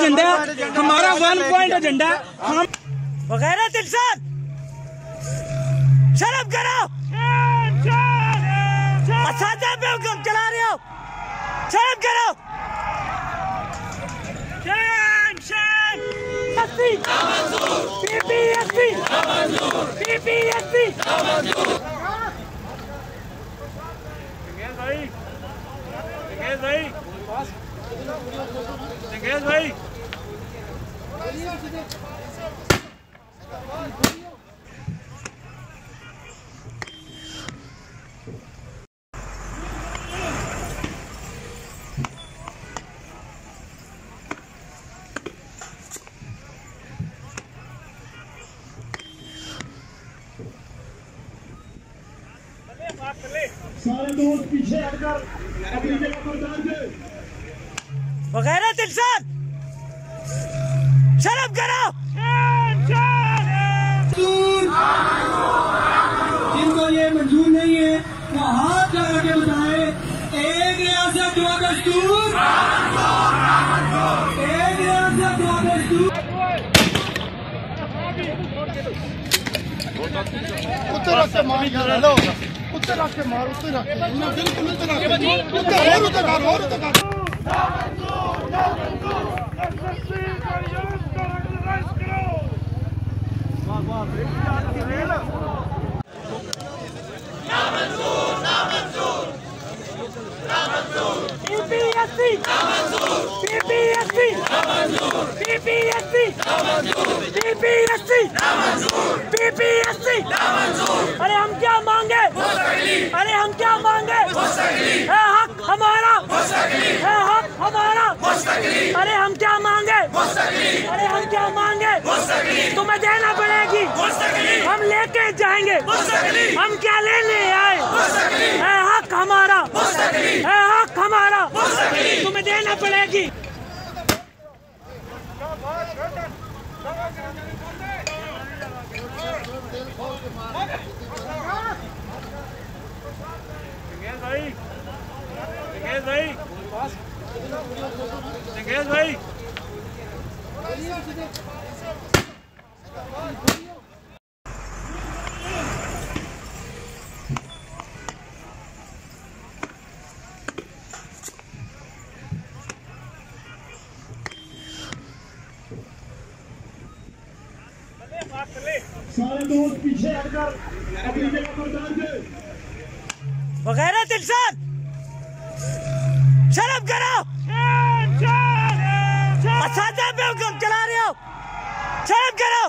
Agenda ہے ہمارا one point agenda ہے ہم وغیرت انسان شرم کرو! اساتذہ پہ حکم چلا رہے ہو! شرم کرو! پی پی ایس پی پی پی ایس پی سارے دوست پیچھے ہٹ کر اپنی جگہ پر بیٹھ جائے وغیرت انسان شرم کرو جن کو یہ منظور نہیں ہے وہ ہاتھ لگا کے بتائے ایک ریاست دو دستور۔ ایک ریاست دو دستور۔ اتر رکھ کے مار اتر رکھ کے مار اتر رکھ کے۔ بالکل اتر رکھ کے۔ اور اتر اور اتر پی P S P P S array ہم کیا مانگے؟ ارے ہم کیا مانگے؟ ہے حق ہمارا! ہے حق ہمارا! ارے ہم کیا مانگے؟ ارے ہم کیا مانگے؟ تمہیں دینا پڑے گی۔ ہم لے کے جائیں گے۔ ہم کیا لینے آئے؟ ہے حق ہمارا۔ ہے حق ہمارا۔ تمہیں دینا پڑے گی۔ Đừng ghé gì. Đừng ghé gì. دوست پیچھے ہٹ کر اپنی جگہ پر وغیرت انسان شرم کرو اساتذہ پہ حکم چلا رہے ہو شرم کرو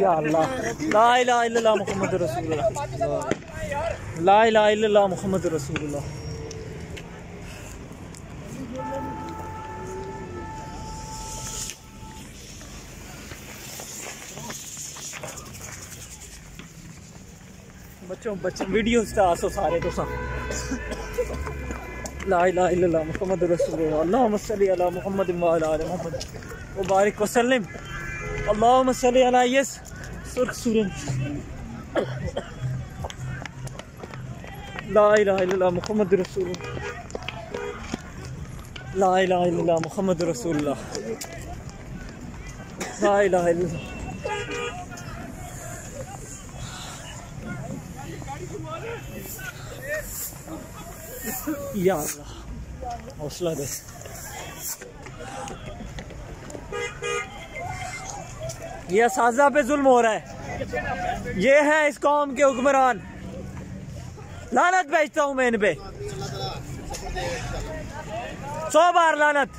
یا اللہ. لا الہ الا اللہ محمد رسول اللہ. لا الہ الا اللہ محمد رسول اللہ. بچوں بچوں ویڈیو سٹار سو سارے تو سا لا الہ الا اللہ محمد رسول اللہ. اللہم صلی علی محمد و علی محمد. وبارك وسلم. اللهم صل على يس. سرخ سورة لا إله إلا الله محمد رسول الله. لا إله إلا الله محمد رسول الله. لا إله إلا الله. يا الله. حوصلة بس. یہ اساتذہ پہ ظلم ہو رہا ہے۔ یہ ہے اس قوم کے حکمران۔ لعنت بھیجتا ہوں میں ان پہ۔ سو بار لانت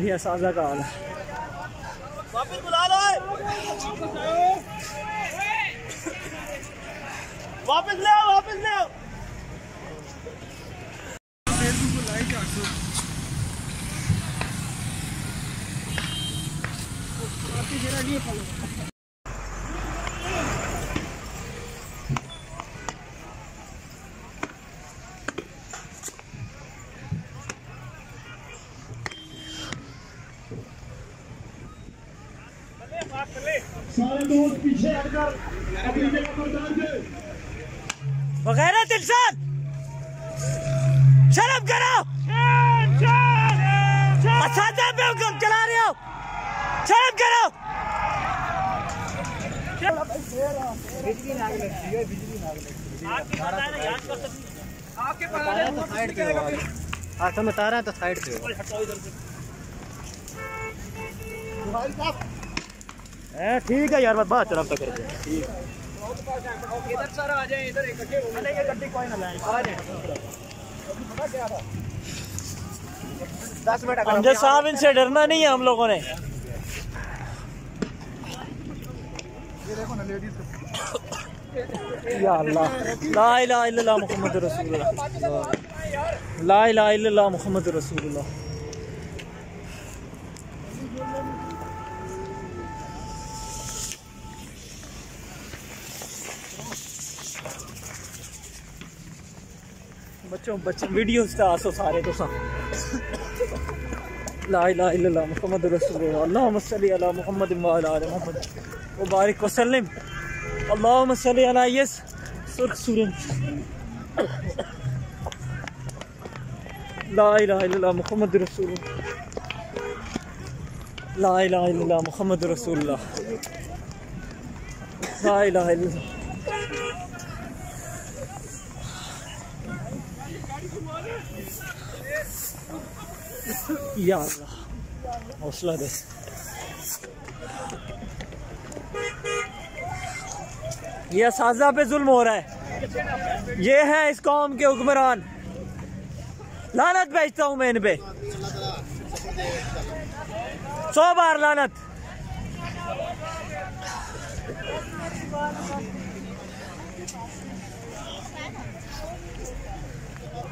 یہ سازا کا حال ہے۔ واپس بلا لو واپس لے آؤ واپس لے آؤ۔ وغیرہ دلشاد شرم کرو! اساتذہ پہ حکم، چلا رہے ہو! شرم کرو! ہاتھ میں تارا تو سائڈ پہ ٹھیک ہے یار، میں بات رابطہ کر دیں امجد صاحب، ان سے ڈرنا نہیں ہے ہم لوگوں نے۔ یا اللہ۔ لا الہ الا اللہ محمد رسول اللہ۔ لا الہ الا اللہ محمد رسول اللہ۔ بچوں بچوں ویڈیو سے آسو سارے تو سا لا الہ الا اللہ محمد رسول اللہ۔ اللہم صلی علی محمد و علی آل محمد۔ وبارک وسلم۔ اللہم صلی علی یس۔ سرخ سورن لا الہ الا اللہ محمد رسول اللہ۔ لا الہ الا اللہ محمد رسول اللہ۔ لا الہ الا اللہ۔ یا اللہ حوصلہ دے یہ اساتذہ پہ ظلم ہو رہا ہے۔ یہ ہے اس قوم کے حکمران۔ لانت بھیجتا ہوں میں ان پہ۔ سو بار لانت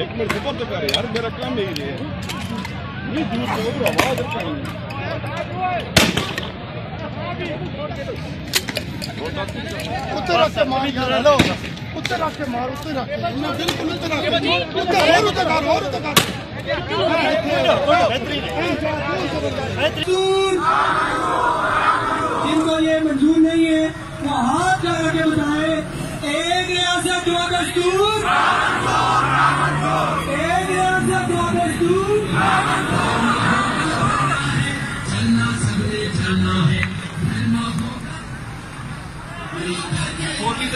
ایک منٹ خبر تو کر یار میرا کام نہیں ہے یہ دور سے ادھر آواز رکھا نہیں رکھ کے مار ہلو رکھ کے مار رکھ کے بالکل رکھ کے اتنے اور اتنے کر اور اتنے کر جن کو یہ منظور نہیں ہے وہ ہاتھ لگا کے بتائے ایک ریاست دو دستور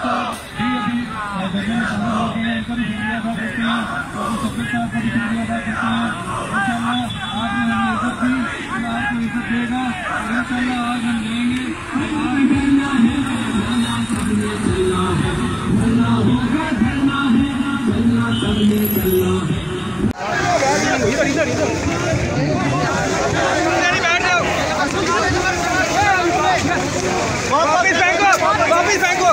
Thank. بہنیں شامل واپس پھینکو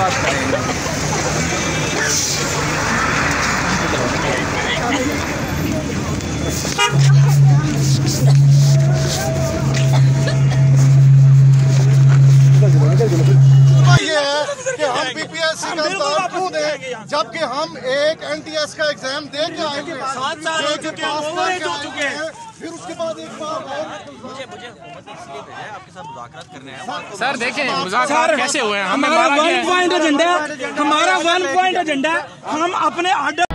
بات کریں کہ ہم بی سی کا تعارف دیں جبکہ ہم ایک این ٹی ایس کا ایگزام دے کے آئے چکے ہیں پھر اس کے بعد ایک بار مجھے مجھے سر دیکھیں مذاکرات کیسے ہوئے ہیں؟ ہمارا ون پوائنٹ ایجنڈا ہمارا ون پوائنٹ ایجنڈا ہم اپنے آرڈر